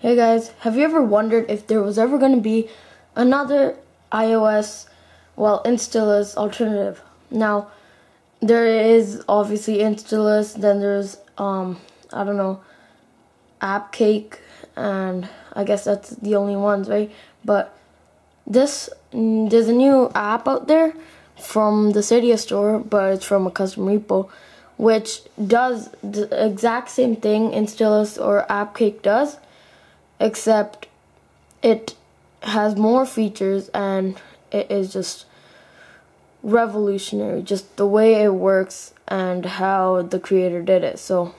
Hey guys, have you ever wondered if there was ever going to be another iOS, well, Installous alternative? Now, there is obviously Installous, then there's, um, I don't know, AppCake, and I guess that's the only ones, right? But this, mm, there's a new app out there from the Cydia store, but it's from a custom repo, which does the exact same thing Installous or AppCake does except it has more features and it is just revolutionary just the way it works and how the creator did it. So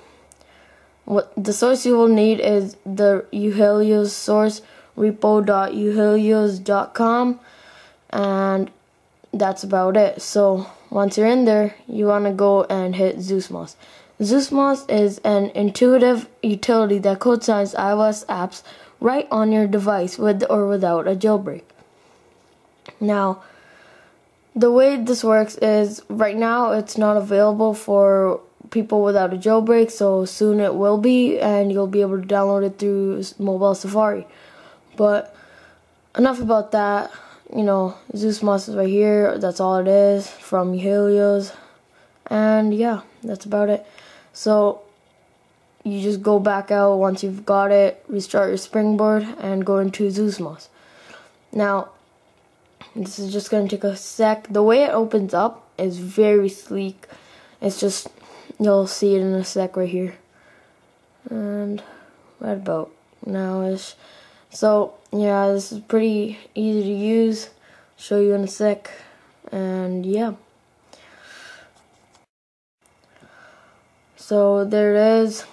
what the source you will need is the Uhelios source repo.uhelios.com and that's about it so once you're in there you want to go and hit Zeusmos Zeusmos is an intuitive utility that codesigns iOS apps right on your device with or without a jailbreak. Now, the way this works is right now it's not available for people without a jailbreak, so soon it will be, and you'll be able to download it through mobile Safari. But enough about that. You know, Zeusmos is right here. That's all it is from Helios. And yeah, that's about it. So you just go back out once you've got it, restart your springboard, and go into Zeusmos. Now, this is just going to take a sec. The way it opens up is very sleek. It's just, you'll see it in a sec right here. And right about now-ish. So, yeah, this is pretty easy to use. Show you in a sec. And yeah. So there it is,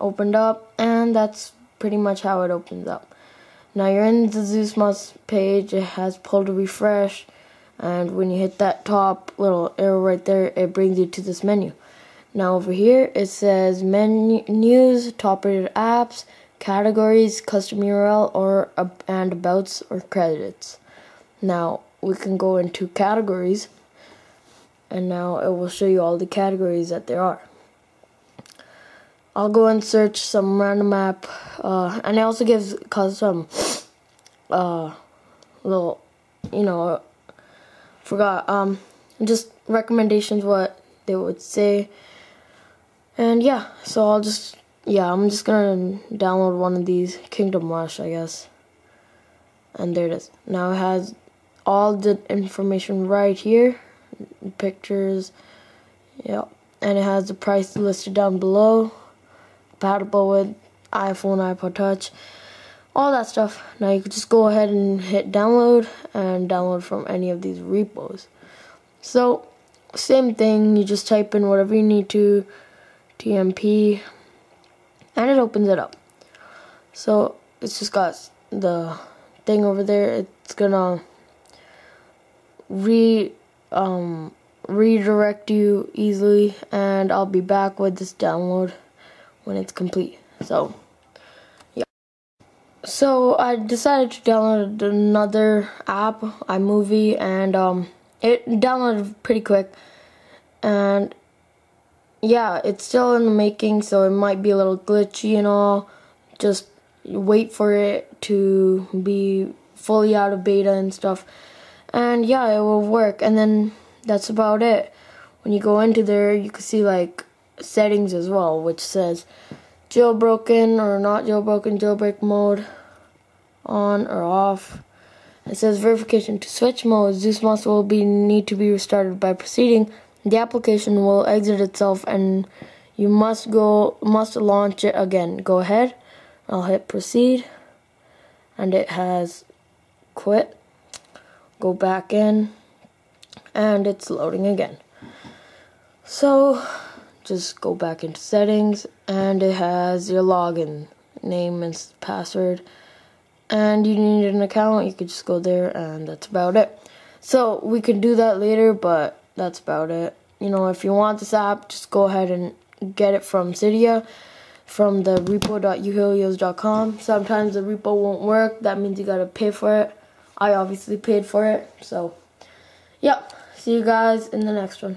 opened up, and that's pretty much how it opens up. Now you're in the Zeusmos page, it has pull to refresh, and when you hit that top little arrow right there, it brings you to this menu. Now over here, it says menu, news, top rated apps, categories, custom URL, or and abouts or credits. Now we can go into categories, and now it will show you all the categories that there are. I'll go and search some random app, uh, and it also gives custom uh, little, you know, forgot um, just recommendations what they would say, and yeah. So I'll just yeah, I'm just gonna download one of these Kingdom Rush, I guess, and there it is. Now it has all the information right here, pictures, yep, and it has the price listed down below. Compatible with iPhone, iPod Touch, all that stuff. Now you can just go ahead and hit download and download from any of these repos. So, same thing, you just type in whatever you need to, TMP, and it opens it up. So, it's just got the thing over there. It's gonna re um, redirect you easily, and I'll be back with this download when it's complete. So, yeah. So I decided to download another app, iMovie, and um, it downloaded pretty quick. And yeah, it's still in the making, so it might be a little glitchy and all. Just wait for it to be fully out of beta and stuff. And yeah, it will work. And then that's about it. When you go into there, you can see like settings as well, which says jailbroken or not jailbroken, jailbreak mode, on or off. It says verification to switch modes. Zeusmos will be need to be restarted by proceeding. The application will exit itself and you must go must launch it again. Go ahead. I'll hit proceed and it has quit. Go back in and it's loading again. So just go back into settings and it has your login name and password and you need an account you could just go there and that's about it so we can do that later but that's about it you know if you want this app just go ahead and get it from Cydia from the repo.uhelios.com sometimes the repo won't work. That means you gotta pay for it. I obviously paid for it so yep. See you guys in the next one.